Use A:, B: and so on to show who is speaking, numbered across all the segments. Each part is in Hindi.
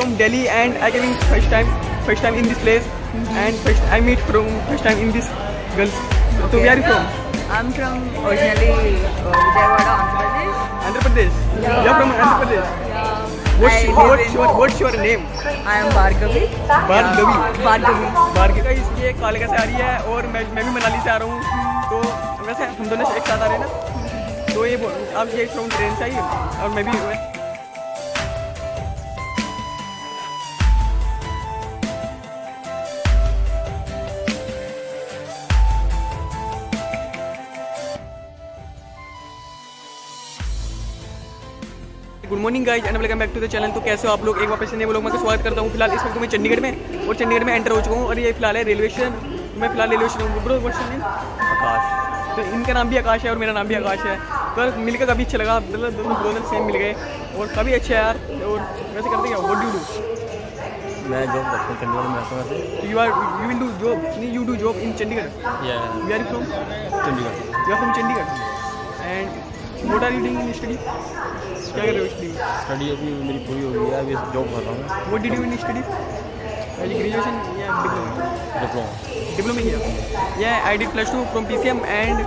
A: from Delhi and I came in first time, first time in this place mm -hmm. and first I meet from first time in this girls. So
B: Okay.
A: where are you from?
B: I'm from originally uh, Vijayawada, Andhra Pradesh.
A: Andhra Pradesh.
B: Yeah.
A: You're from Andhra Pradesh.
B: Yeah.
A: What's,
B: I
A: what's your what's your name?
B: I am Bhargavi.
A: Bhargavi.
B: Bhargavi.
A: का ये कालका से आ रही है और मैं मैं भी मनाली से आ रहा हूँ तो वैसे हम दोनों एक साथ आ रहे हैं ना तो ये बोल- अब ये फ्रॉम ट्रेन से आई और मैं भी good morning guys and welcome back to the channel तो कैसे हो आप लोग? एक वापस नए लोग मैं स्वागत करता हूँ। फ़िलहाल इस वक्त मैं चंडीगढ़ में और चंडीगढ़ में एंटर हो चुका हूँ और ये फ़िलहाल है रेलवे स्टेशन। मैं फ़िलहाल railway station bro your Akash. तो इनका नाम भी आकाश है और मेरा नाम भी आकाश है। तो मिलकर काफ़ी अच्छा लगा। मतलब दोनों ब्रोदर सेम मिल गए और काफ़ी अच्छा है यार। और वैसे करते क्या व्हाट डू डू
C: मैं जॉब करता हूँ चंडीगढ़ में रहता हूँ
A: you are you will do job नहीं you do job in Chandigarh?
C: या
A: we are
C: from
A: Chandigarh. You are from Chandigarh? And what are you doing study क्या कर रहे हो स्टडी
C: स्टडी अभी मेरी पूरी हो गई है अभी जॉब कर रहा हूँ
A: What did you in study? Uh, graduation? Yeah, diploma.
C: Diploma
A: Diploma here. Yeah, I did plus two from PCM and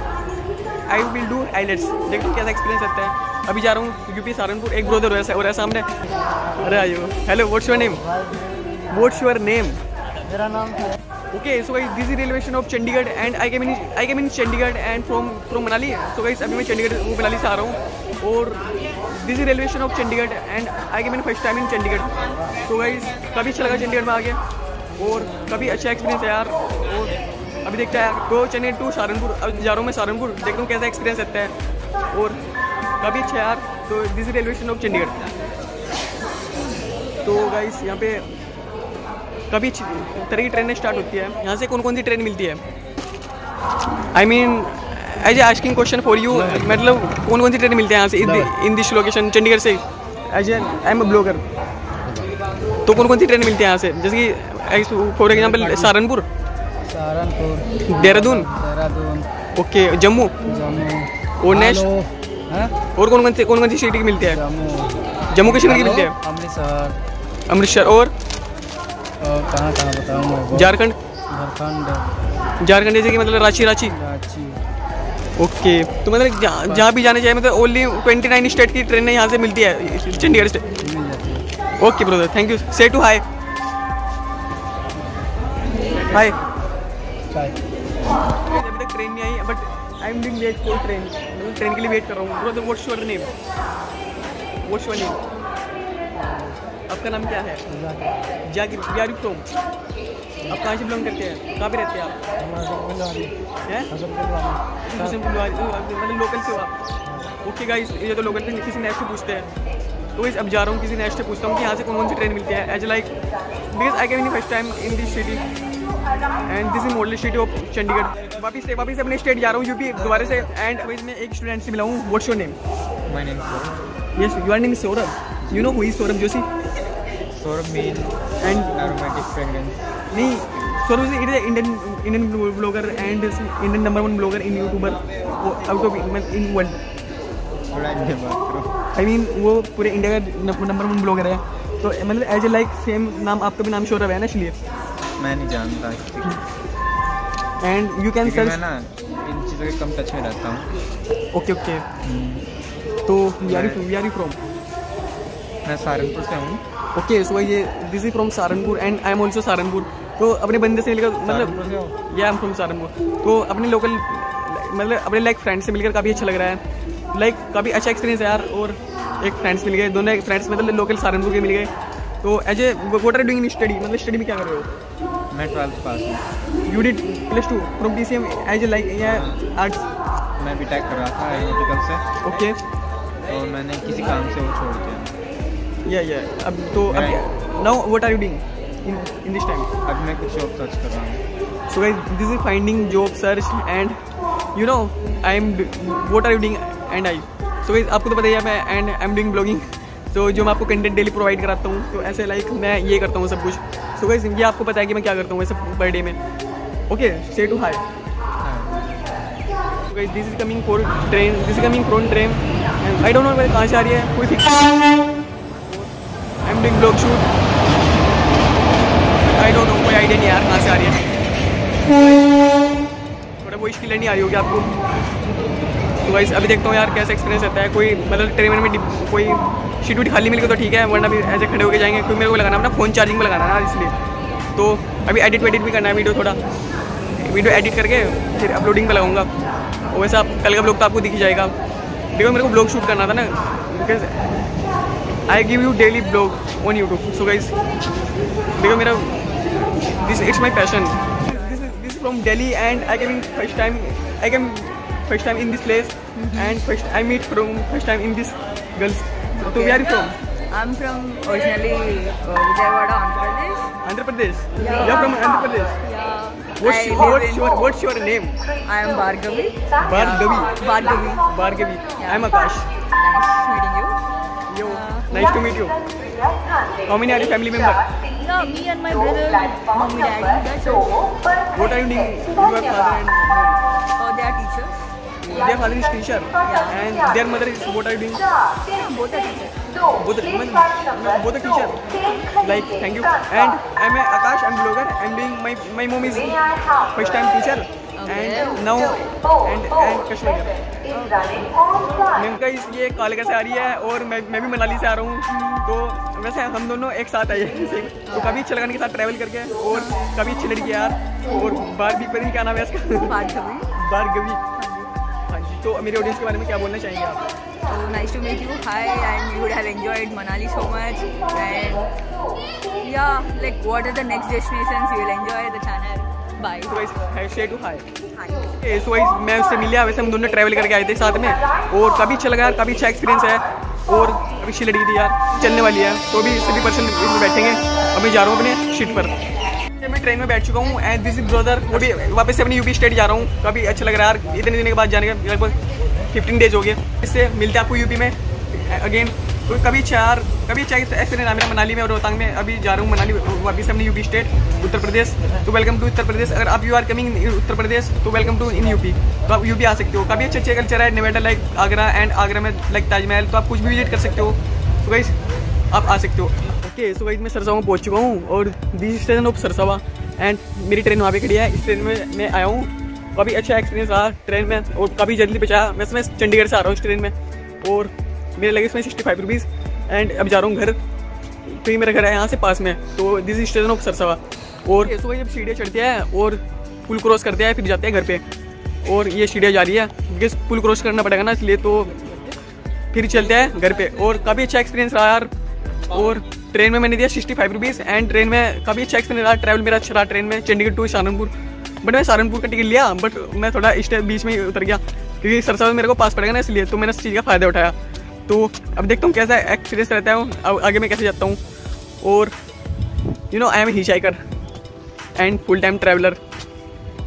A: I will do IELTS. देखते हैं कैसा एक्सपीरियंस रहता है अभी जा रहा हूँ यूपी सहारनपुर एक ब्रोदर ऐसा और है सामने अरे आयो hello what's your name what's your name
D: मेरा नाम
A: okay so guys this is railway station of Chandigarh and I came in I came in Chandigarh and from from Manali so guys अभी मैं चंडीगढ़ वो मनाली से आ रहा हूँ। और this is railway station of Chandigarh and I came in first time in Chandigarh so guys काफ़ी अच्छा लगा चंडीगढ़ में आ गया और काफ़ी अच्छा एक्सपीरियंस है यार? और अभी देखते हैं तो चंडीगढ़ टू सहारनपुर अब जा रहा हूँ मैं सहारनपुर देखता हूँ कैसा एक्सपीरियंस रहता है। और काफ़ी अच्छा यार? तो this is railway station of Chandigarh तो गाइस यहाँ पे कभी तरह की ट्रेनें स्टार्ट होती है। यहाँ से कौन कौन सी ट्रेन मिलती है? I mean as a asking question for you मतलब कौन कौन सी ट्रेन मिलती है यहाँ से? इन दिस लोकेशन चंडीगढ़ से? As a I am a blogger तो कौन कौन सी ट्रेन मिलती है यहाँ से? जैसे कि for example Saharanpur.
D: Saharanpur.
A: Dehradun.
D: Dehradun.
A: Okay Jammu.
D: Jammu.
A: और नेक्स्ट और कौन कौन सी कौन कौन सी सिटी की मिलती है?
D: जम्मू.
A: जम्मू कश्मीर की मिलती है?
D: अमृतसर.
A: अमृतसर। और?
D: और कहाँ कहाँ बताऊँ मैं?
A: झारखंड?
D: झारखंड।
A: झारखंड जैसे कि मतलब रांची रांची?
D: रांची।
A: ओके तो मतलब जहाँ भी जाने चाहिए मतलब ओनली ट्वेंटी नाइन स्टेट की ट्रेनें यहाँ से मिलती है चंडीगढ़ से? Okay brother thank you say to hi
D: hi
A: अभी तक ट्रेन नहीं आई but I am doing wait for train मतलब ट्रेन के लिए वेट कर रहा हूँ. Brother what's your name what's your name आपका नाम क्या है? जाकिर वी आर आप कहाँ से बिलोंग करते हैं? कहाँ पे रहते हैं आप? हैं? मतलब लोकल से हो आप? ओके गाइस ये तो लोकल से किसी नेक्स्ट से पूछते हैं तो इस अब जा रहा हूँ किसी नेक्स्ट से पूछता हूँ कि यहाँ से कौन कौन सी ट्रेन मिलती है। As like because I can first time in this city and this is model city of Chandigarh वापिस से वापिस अपने स्टेट जा रहा हूँ यूपी दोबारा से एंड मैं एक स्टूडेंट से मिला हूँ। What's your
C: name my
A: name yes you are name Saurabh you know हुई Saurabh Joshi
C: Saurabh mean
A: and
C: aromatic fragrance
A: नहीं Saurabh is Indian Indian blogger and Indian number one blogger in YouTuber
C: out of in world
A: I mean वो पूरे इंडिया का नंबर वन ब्लॉगर है। तो मतलब एज ए लाइक सेम नाम आपका भी नाम सौरभ है ना इसलिए?
C: मैं नहीं जानता
A: एंड यू कैन सर्च
C: ना इन चीज़ों के कम टच में रहता हूँ।
A: ओके ओके तो वी आर आर फ्रॉम
C: मैं सहारनपुर से हूँ।
A: ओके सो ये this is from Saharanpur and I am also Saharanpur तो अपने बंदे से मिलकर मतलब या एम फ्रॉम सहारनपुर तो अपने लोकल मतलब अपने लाइक फ्रेंड से मिलकर काफ़ी अच्छा लग रहा है। लाइक काफ़ी अच्छा एक्सपीरियंस है यार और एक फ्रेंड्स मिल गए दोनों फ्रेंड्स मतलब लोकल सहारनपुर के मिल गए। तो as a what are doing in study मतलब स्टडी में क्या कर रहे हो?
C: मैं ट्वेल्थ पास हूँ।
A: You did plus two from D C M as a like arts
C: मैं बी टेक कर रहा था से।
A: ओके
C: तो मैंने किसी काम से वो छोड़ दिया।
A: या अब तो अब now what are you doing in in this time
C: अब मैं कुछ जॉब सर्च कर रहा हूँ।
A: So guys this is finding job search and you know I am what are you doing and I so guys आपको तो पता ही मैं and I am doing blogging so जो मैं आपको कंटेंट डेली प्रोवाइड कराता हूँ तो ऐसे लाइक मैं ये करता हूँ सब कुछ। सो गाइस ये आपको पता है कि मैं क्या करता हूँ ऐसे डे में। Okay say to hi this is coming four train this is coming from train I don't know मेरे कहाँ से आ रही है कोई fix doing blog shoot I don't know कोई आइडिया नहीं यार, कहाँ से आ रही है। थोड़ा कोई क्लियर नहीं आ रही होगी आपको। तो गाइस अभी देखता हूँ यार कैसा एक्सपीरियंस रहता है। कोई मतलब ट्रेन में कोई शीट वीट खाली मिल गई तो ठीक है, वरना भी ऐसे खड़े होकर जाएँगे। क्योंकि मेरे को लगाना अपना फ़ोन चार्जिंग में लगाना है इसलिए। तो अभी एडिट वेडिट भी करना है वीडियो थोड़ा। वीडियो एडिट करके फिर अपलोडिंग पे लगाऊँगा। और वैसे आप कल का ब्लॉग तो आपको दिख जाएगा। देखो मेरे को ब्लॉग शूट करना था ना। Because I give you daily blog on YouTube so guys देखो मेरा this it's my passion this this from Delhi and I came first time I came first time in this place and first I meet from first time in this girls तो we are from
B: I'm from originally uh, Vijayawada, Andhra Pradesh.
A: Andhra Pradesh you from Andhra Pradesh
B: Yeah.
A: What's,
B: I live
A: what's
B: in-
A: your what's your name?
B: I am Bhargavi.
A: Bhargavi.
B: Bhargavi.
A: Bhargavi. I'm Akash.
B: Nice meeting you.
A: Nice to meet you. How many are your family members?
B: Yeah, me and my brother, mommy, daddy. That's all.
A: What are you doing? Your father and mom.
B: Oh, they are teachers.
A: Their father is teacher,
B: Yeah.
A: and their mother is what are you doing?
B: Both are teachers.
A: Both are, both are teacher. Like thank you. And I'm a Akash. I'm blogger. I'm doing my my mom is first time teacher, and now and and Kashmir इसलिए कालका से आ रही है? और मैं मैं भी मनाली से आ रहा हूँ। तो वैसे हम दोनों एक साथ आए हैं तो कभी अच्छे लगाने के साथ ट्रैवल करके और कभी अच्छी लड़की यार। और बार भी पता नहीं क्या नाम है इसका?
B: बार
A: कभी हाँ जी। तो मेरे ऑडियंस के बारे में क्या बोलना चाहेंगे आप?
B: Nice to meet you hi and you have enjoyed Manali so much and yeah like what are the next destination you will enjoy the channel Hi.
A: So मैं उससे मिलिया वैसे हम दोनों ट्रैवल करके आए थे साथ में। और काफ़ी अच्छा लगा यार काफ़ी अच्छा एक्सपीरियंस है। और काफ़ी अच्छी लड़की थी यार चलने वाली है। तो भी सभी पर्सन इसमें बैठेंगे। अभी जा रहा हूँ अपने सीट पर। मैं ट्रेन में बैठ चुका हूँ एंड दिस इज़ ब्रदर वो भी वापस से अपनी यूपी स्टेट जा रहा हूँ। काफ़ी अच्छा लग रहा है यार इतने दिन के बाद जाने का लगभग फिफ्टीन डेज़ हो गए। इससे मिलते हैं आपको यूपी में अगेन तो कभी अच्छा यार कभी अच्छा एक्सपीरियंस है मेरा मनाली में और रोहतांग में अभी जा रहा हूँ, मनाली वापस अपनी यूपी स्टेट उत्तर प्रदेश तो वेलकम टू उत्तर प्रदेश। अगर आप you are coming Uttar Pradesh तो वेलकम टू इन यूपी तो आप यूपी आ सकते हो। काफ़ी अच्छे अच्छे कल्चर है नोएडा लाइक आगरा एंड आगरा में लाइक ताजमहल तो आप कुछ भी विज़िट कर सकते हो। तो गाइस आप आ सकते हो। ओके सो गाइस मैं सरसावा पहुँच चुका हूँ और this station of Sarsawa and मेरी ट्रेन वहाँ पे खड़ी है। इस ट्रेन में मैं आया हूँ। काफ़ी अच्छा एक्सपीरियंस रहा ट्रेन में और काफ़ी जल्दी वैसे मैं चंडीगढ़ से आ रहा हूँ इस ट्रेन में और मेरे लगे इसमें सिक्सटी फाइव रुपीज़ एंड अब जा रहा हूँ घर। तो ये मेरा घर है यहाँ से पास में। तो दिस स्टेशन ऑफ़ सरसवा। और सुबह जब सीढ़ियाँ चढ़ती है और पुल क्रॉस करते हैं, फिर जाते हैं घर पे। और ये सीढ़ियाँ जा रही है। बिकॉज़ पुल क्रॉस करना पड़ेगा ना, इसलिए तो फिर चलते हैं घर पे। और काफ़ी अच्छा एक्सपीरियंस रहा यार। और ट्रेन में मैंने दिया sixty five rupees and train में काफ़ी अच्छा एक्सपीरियंस रहा। ट्रैवल मेरा अच्छा रहा ट्रेन में चंडीगढ़ टू सहारनपुर। बट मैं सहारनपुर का टिकट लिया बट मैं थोड़ा इस बीच में उतर गया। क्योंकि सरसा मेरे को पास पड़ेगा ना, इसलिए तो मैंने इस चीज़ का फ़ायदा उठाया। तो अब देखता हूँ कैसा एक्सपीरियंस रहता है अब आगे मैं कैसे जाता हूँ। और you know I am hitchhiker and full time traveller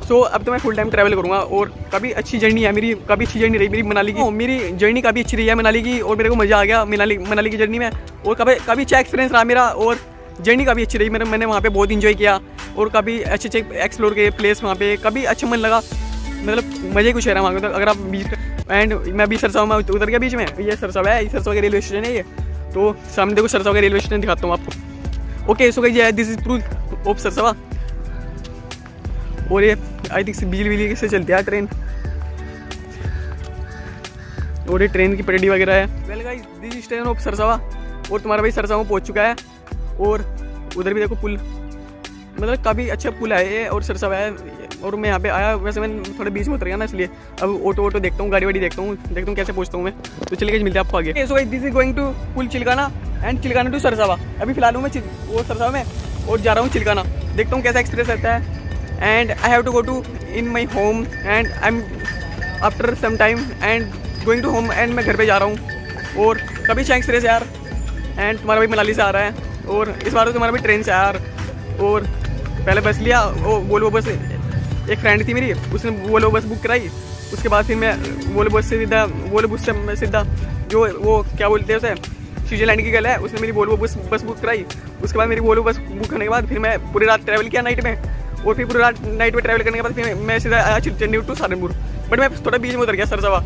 A: सो अब तो मैं फुल टाइम ट्रैवल करूँगा और काफ़ी अच्छी जर्नी है मेरी, काफ़ी अच्छी जर्नी रही मेरी मनाली की। मेरी जर्नी काफ़ी अच्छी रही है मनाली की और मेरे को मज़ा आ गया मनाली मनाली की जर्नी में। और काफ़ी काफ़ी अच्छा एक्सपीरियंस रहा मेरा और जर्नी काफ़ी अच्छी रही। मेरे मैंने वहाँ पे बहुत इन्जॉय किया और काफ़ी अच्छे अच्छे एक्सप्लोर किए प्लेस वहाँ पे। काफ़ी अच्छा मन लगा। मतलब मज़े कुछ है रहा वहाँ अगर आप बीच एंड मैं अभी सरसाव में उतर गया बीच में। ये सरसाव है, ये सरसाव का रेलवे स्टेशन है ये। तो सामने देखो सरसाव का रेलवे स्टेशन दिखाता हूँ आपको। Okay so guys this is proof of Sarsawa और ये आई थिंक बिजली बिजली से चलती है ट्रेन और ये ट्रेन की पटड़ी वगैरह है। Well guys this station of Sarsawa और तुम्हारा भाई सरसावा पहुँच चुका है। और उधर भी देखो पुल। मतलब काफ़ी अच्छा पुल है ये, और सरसावा है। और मैं यहाँ पे आया, वैसे मैं थोड़े बीच में उतर गया ना, इसलिए अब ऑटो ऑटो देखता हूँ गाड़ी वाड़ी देखता हूँ देखता हूँ कैसे पहुँचता हूँ मैं। तो चलिए मिलते हैं आपको आगे। So this is going to pull Chilkana and Chilkana to Sarsawa अभी फ़िलहाल हूँ मैं वो सरसावा में, और जा रहा हूँ चिलकाना देखता हूँ कैसा एक्सपीरियंस रहता है। And I have to go to in my home and I am after some time and going to home and मैं घर पे जा रहा हूँ। और कभी अच्छा एक्सपीरियंस यार। एंड तुम्हारा भाई मनाली से आ रहा है। और इस बार तो तुम्हारा भी ट्रेन से आया यार। और पहले बस लिया, वो वोल्वो बस एक फ्रेंड थी मेरी, उसने वोल्वो बस बुक कराई। उसके बाद फिर मैं वोल्वो बस से सीधा वोल्वो बस से मैं सीधा जो वो क्या बोलते हैं उसे स्विट्जरलैंड की गल है, उसने मेरी वोल्वो बस बस बुक कराई। उसके बाद मेरी वोल्वो बस बुक करने के बाद फिर मैं पूरी रात ट्रैवल किया नाइट में। और फिर पूरी रात नाइट में ट्रैवल करने के बाद फिर मैं सीधा आया चंडीगढ़ टू सहारनपुर बट मैं थोड़ा बीच में उतर गया, सरसवा।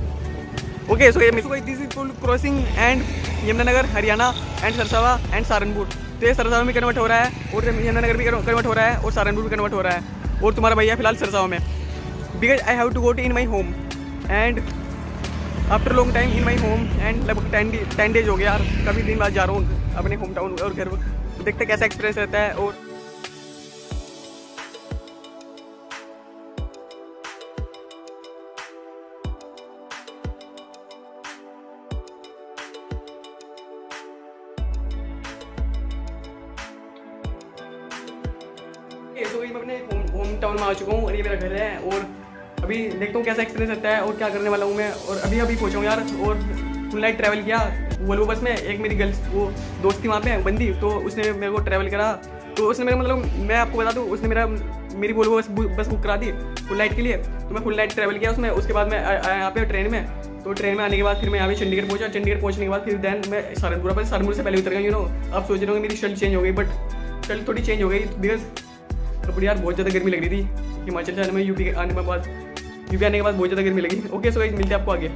A: ओके सो ये this is full crossing and Yamunanagar, Haryana and Sarsawa and Saharanpur तो ये सरसाव में कन्वर्ट हो रहा है, और यमुनानगर भी कन्वर्ट हो रहा है, और सहारनपुर भी कन्वर्ट हो रहा है। और तुम्हारा भैया फ़िलहाल सरसाओ में because I have to go to in my home and after long time in my home and लगभग टेन टेन डेज़ हो गया यार, कभी दिन बाद जा रहा हूँ अपने होम टाउन और घर देखते कैसा एक्सपीरियंस रहता है और मैं अपने होम टाउन में आ चुका हूँ और ये मेरा घर है और अभी देखता हूँ कैसा एक्सपीरियंस रहता है और क्या करने वाला हूँ मैं और अभी अभी पहुँचा हूँ यार और फुल नाइट ट्रैवल किया वोल्वो बस में। एक मेरी गर्ल्स वो दोस्त थी वहाँ पे, बंदी तो उसने मेरे को ट्रैवल करा। तो उसने मेरा मतलब मैं आपको बता दूँ, उसने मेरा, मेरी वोल्वो बस बस बुक करा दी फुल नाइट के लिए। तो मैं फुल नाइट ट्रैवल किया उसमें, उसके बाद मैं आया यहाँ पे ट्रेन में। तो ट्रेन में आने के बाद फिर मैं यहाँ पे चंडीगढ़ पहुँचा। चंडीगढ़ पहुँचने के बाद फिर देन मैं सहारनपुर पर, सहारनपुर से पहले उतर गया यू नो अब सोच रहा हूँ मेरी शर्ट चेंज हो गई बट शर्ट थोड़ी चेंज हो गई बिकॉज़ कपड़े यार बहुत ज़्यादा गर्मी लग रही थी। हिमाचल से आने में यूपी आने के बाद यूपी आने के बाद बहुत ज़्यादा गर्मी लगी। ओके सो मिलते हैं आपको आगे।